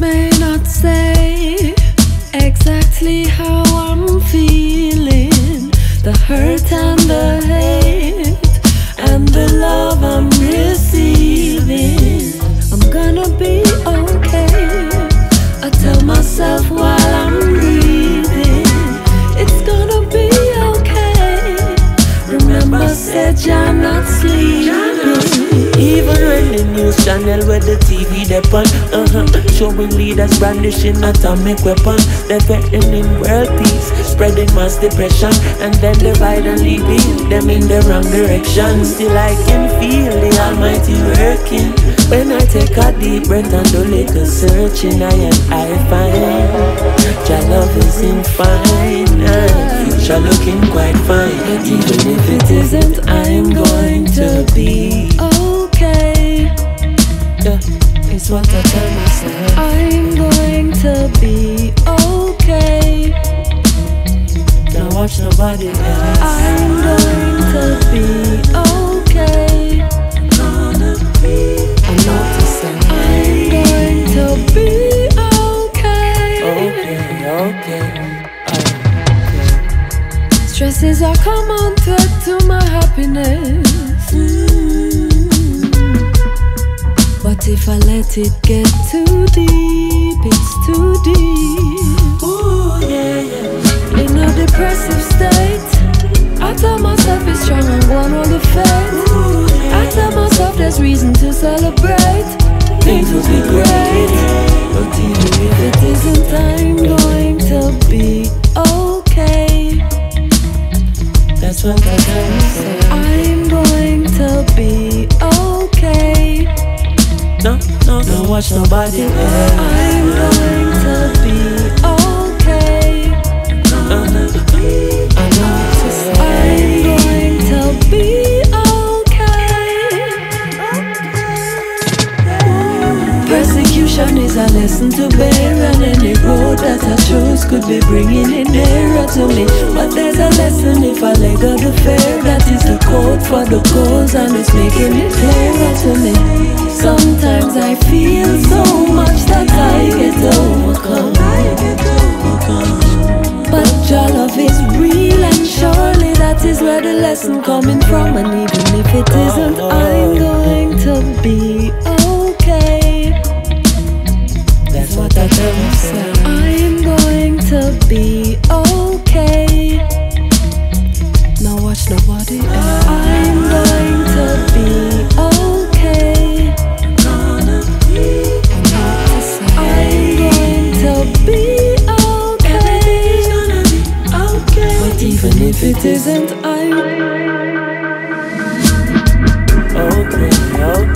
may not say exactly how I'm feeling. The hurt news channel where the TV depend, uh-huh, showing leaders brandishing atomic weapons, they're threatening world peace, spreading mass depression, and then divide and leading them in the wrong direction. Still I can feel the Almighty working. When I take a deep breath and do little searching, I and I find Jah love is in fine, future looking quite fine. Even if it isn't, I'm be okay. Don't watch nobody else. I'm going to be okay. gonna be. I'm not the same. I'm going to be okay. Okay, okay. Stresses are common threat to my happiness. Mm. But if I let it get too deep, it's too deep. Ooh, yeah, yeah. In a depressive state, I tell myself it's strong and one on the. Ooh, yeah. I tell myself there's reason to celebrate. Things will be great. But even if it isn't, I'm going to be okay. that's what I tell myself. I'm going to be okay. No, don't watch nobody else. I'm going to be okay. I'm going to be okay. Persecution is a lesson to bear, and any road that I chose could be bringing it nearer to me. But there's a lesson if I let go the fear. That is the code for the cause, and it's making it clearer to me. Sometimes I feel so much that I get overcome. But your love is real and surely that is where the lesson coming from And even if it isn't, I'm going to be okay That's what I tell myself. even if it isn't I. Okay, okay.